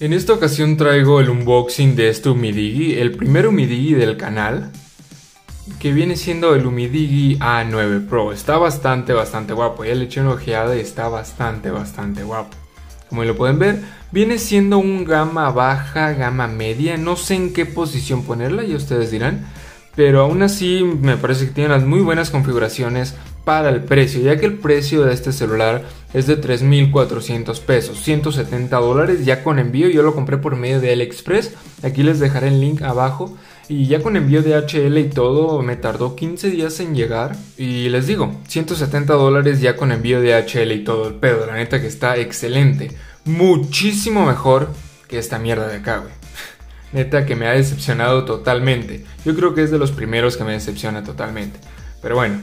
En esta ocasión traigo el unboxing de este Umidigi, el primer Umidigi del canal, que viene siendo el Umidigi A9 Pro. Está bastante, bastante guapo, ya le eché una ojeada y está bastante, bastante guapo. Como lo pueden ver, viene siendo un gama baja, gama media, no sé en qué posición ponerla, y ustedes dirán. Pero aún así me parece que tiene unas muy buenas configuraciones para el precio, ya que el precio de este celular es de 3.400 pesos, 170 dólares ya con envío, yo lo compré por medio de AliExpress, aquí les dejaré el link abajo y ya con envío de HL y todo me tardó 15 días en llegar y les digo, 170 dólares ya con envío de HL y todo el pedo, la neta que está excelente, muchísimo mejor que esta mierda de acá, güey. Neta que me ha decepcionado totalmente. Yo creo que es de los primeros que me decepciona totalmente. Pero bueno.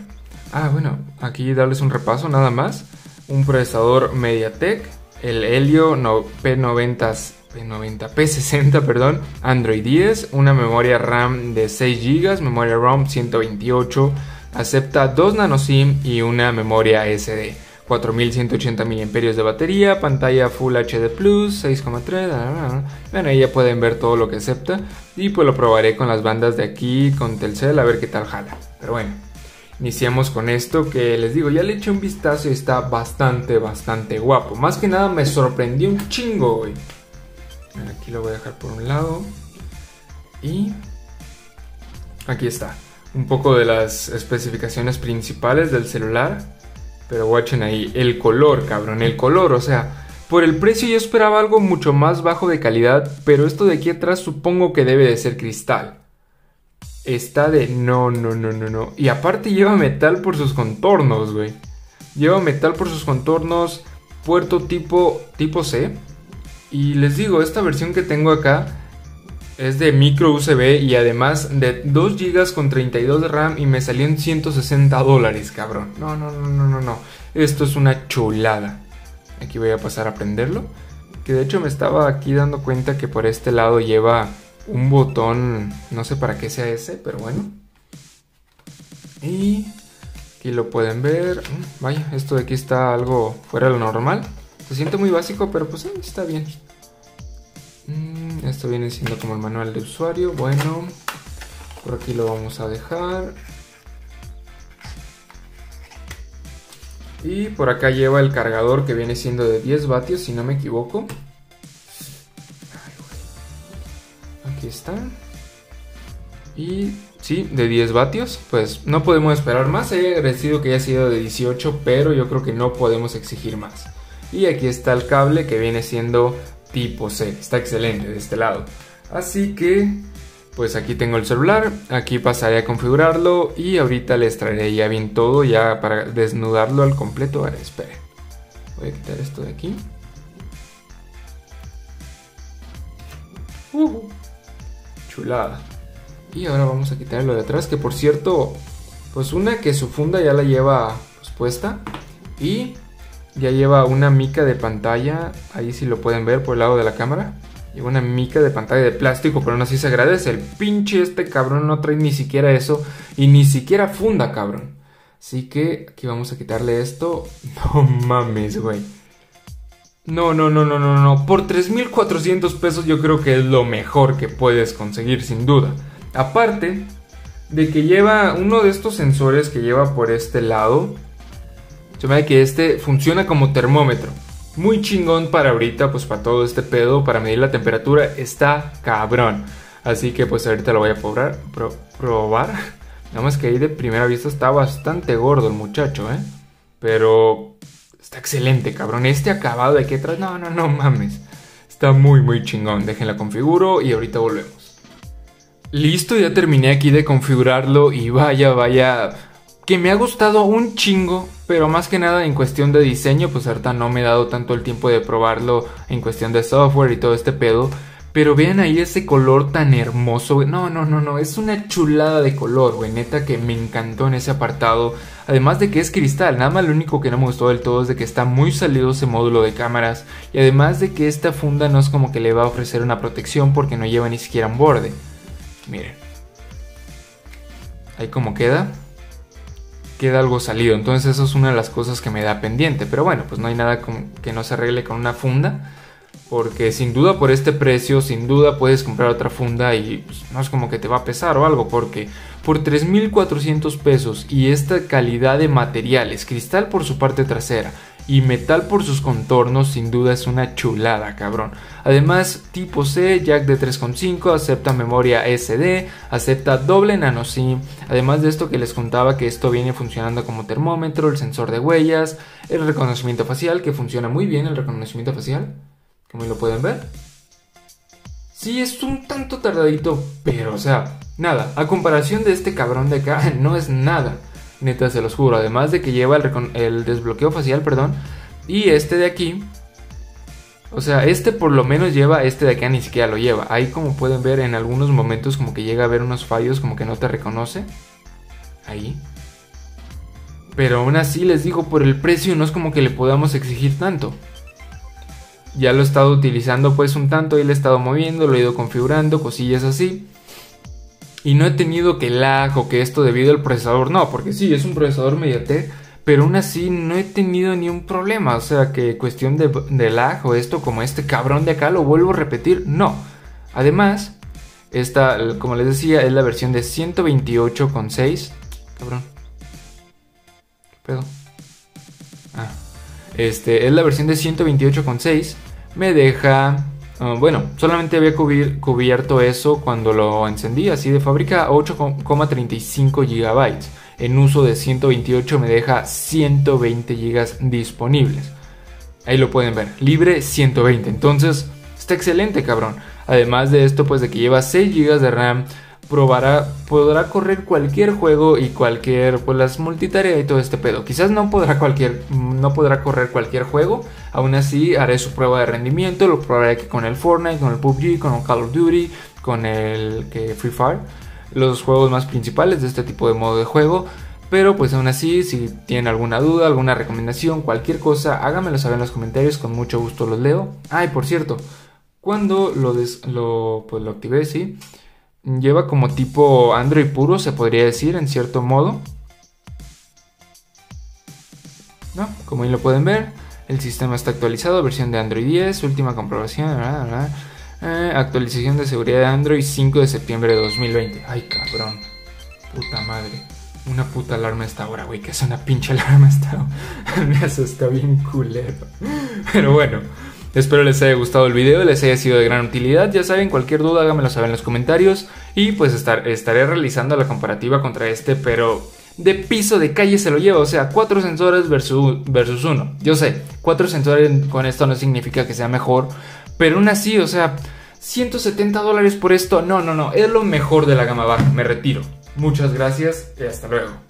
Ah, bueno, aquí darles un repaso nada más. Un procesador MediaTek, el Helio P90, P90, P60, perdón, Android 10, una memoria RAM de 6 GB, memoria ROM 128, acepta 2 nanoSIM y una memoria SD. 4180 mAh de batería, pantalla Full HD Plus, 6,3. Bueno, ahí ya pueden ver todo lo que acepta. Y pues lo probaré con las bandas de aquí, con Telcel, a ver qué tal jala. Pero bueno, iniciamos con esto que les digo, ya le eché un vistazo y está bastante, bastante guapo. Más que nada me sorprendió un chingo, güey. Aquí lo voy a dejar por un lado. Y aquí está. Un poco de las especificaciones principales del celular. Pero watchen ahí, el color, cabrón, el color, o sea, por el precio yo esperaba algo mucho más bajo de calidad, pero esto de aquí atrás supongo que debe de ser cristal. Está de no, no, no, no, no. Y aparte lleva metal por sus contornos, güey. Lleva metal por sus contornos, puerto tipo, tipo C. Y les digo, esta versión que tengo acá es de micro USB y además de 2 GB con 32 de RAM y me salió en 160 dólares, cabrón. No, no, no, no, no, no. Esto es una chulada. Aquí voy a pasar a prenderlo. Que de hecho me estaba aquí dando cuenta que por este lado lleva un botón, no sé para qué sea ese, pero bueno. Y aquí lo pueden ver. Mm, vaya, esto de aquí está algo fuera de lo normal. Se siente muy básico, pero pues está bien. Mm, esto viene siendo como el manual de usuario. Bueno, por aquí lo vamos a dejar. Y por acá lleva el cargador que viene siendo de 10 vatios, si no me equivoco. Está. Y sí, de 10 vatios. Pues no podemos esperar más. He agradecido que haya sido de 18, pero yo creo que no podemos exigir más. Y aquí está el cable que viene siendo tipo C. Está excelente de este lado. Así que, pues aquí tengo el celular. Aquí pasaré a configurarlo y ahorita les traeré ya bien todo ya para desnudarlo al completo. Ahora, esperen. Voy a quitar esto de aquí. Uh, chulada. Y ahora vamos a quitarlo de atrás, que por cierto, pues una que su funda ya la lleva pues, puesta. Y ya lleva una mica de pantalla, ahí sí lo pueden ver por el lado de la cámara. Lleva una mica de pantalla de plástico, pero aún así se agradece. El pinche este cabrón no trae ni siquiera eso y ni siquiera funda, cabrón. Así que aquí vamos a quitarle esto. No mames, güey. No, no, no, no, no, no. Por 3.400 pesos yo creo que es lo mejor que puedes conseguir, sin duda. Aparte de que lleva uno de estos sensores que lleva por este lado se me da que este funciona como termómetro. Muy chingón para ahorita, pues para todo este pedo, para medir la temperatura, está cabrón. Así que pues ahorita lo voy a probar. probar. Nada más que ahí de primera vista está bastante gordo el muchacho, ¿eh? Pero está excelente, cabrón. Este acabado de aquí atrás, no, no, no mames. Está muy, muy chingón. Déjenla configuro y ahorita volvemos. Listo, ya terminé aquí de configurarlo y vaya, vaya que me ha gustado un chingo, pero más que nada en cuestión de diseño, pues ahorita no me he dado tanto el tiempo de probarlo en cuestión de software y todo este pedo. Pero vean ahí ese color tan hermoso, No, no, no, no, es una chulada de color, güey. Neta que me encantó en ese apartado. Además de que es cristal, nada más lo único que no me gustó del todo es de que está muy salido ese módulo de cámaras. Y además de que esta funda no es como que le va a ofrecer una protección porque no lleva ni siquiera un borde. Miren. Ahí como queda queda algo salido. Entonces eso es una de las cosas que me da pendiente. Pero bueno, pues no hay nada que no se arregle con una funda. Porque sin duda por este precio, sin duda puedes comprar otra funda y pues, no es como que te va a pesar o algo, porque por 3.400 pesos y esta calidad de materiales, cristal por su parte trasera y metal por sus contornos, sin duda es una chulada, cabrón. Además, tipo C, jack de 3.5, acepta memoria SD, acepta doble nano SIM. Además de esto que les contaba que esto viene funcionando como termómetro, el sensor de huellas, el reconocimiento facial, que funciona muy bien el reconocimiento facial como lo pueden ver. Sí, es un tanto tardadito, pero o sea, nada, a comparación de este cabrón de acá, no es nada. Neta, se los juro. Además de que lleva el, desbloqueo facial, perdón. Y este de aquí. O sea, este por lo menos lleva, este de acá ni siquiera lo lleva. Ahí como pueden ver en algunos momentos como que llega a haber unos fallos, como que no te reconoce. Ahí. Pero aún así les digo, por el precio no es como que le podamos exigir tanto ya lo he estado utilizando pues un tanto y lo he estado moviendo, lo he ido configurando, cosillas así. Y no he tenido que lag o que esto debido al procesador, no, porque sí, es un procesador Mediatek, pero aún así no he tenido ni un problema, o sea que cuestión de, de lag o esto como este cabrón de acá, lo vuelvo a repetir, no. Además, esta, como les decía, es la versión de 128,6. Cabrón. ¿Qué pedo? Ah. Este, es la versión de 128,6. Me deja... Ah, bueno, solamente había cubierto eso cuando lo encendí, así de fábrica, 8,35 GB. En uso de 128 me deja 120 GB disponibles. Ahí lo pueden ver, libre 120. Entonces, está excelente, cabrón. Además de esto, pues de que lleva 6 GB de RAM, probará, podrá correr cualquier juego y cualquier, pues las multitarea y todo este pedo. Quizás no podrá cualquier, no podrá correr cualquier juego, aún así haré su prueba de rendimiento, lo probaré con el Fortnite, con el PUBG, con el Call of Duty, con el Free Fire, los juegos más principales de este tipo de modo de juego. Pero pues aún así, si tienen alguna duda, alguna recomendación, cualquier cosa, háganmelo saber en los comentarios, con mucho gusto los leo. Ay, por cierto, cuando lo, lo, pues, lo activé, sí, Lleva como tipo Android puro, se podría decir, en cierto modo. ¿No? Como ahí lo pueden ver, el sistema está actualizado, versión de Android 10, última comprobación, eh, actualización de seguridad de Android 5 de septiembre de 2020. Ay, cabrón. Puta madre. Una puta alarma a esta hora, güey. Que es una pinche alarma esta. Me está bien culero. Pero bueno. Espero les haya gustado el video, les haya sido de gran utilidad. Ya saben, cualquier duda háganmelo saber en los comentarios. Y pues estar, estaré realizando la comparativa contra este, pero de piso de calle se lo lleva. O sea, cuatro sensores versus, versus uno. Yo sé, cuatro sensores con esto no significa que sea mejor. Pero aún así, o sea, 170 dólares por esto. No, no, no. Es lo mejor de la gama baja. Me retiro. Muchas gracias y hasta luego.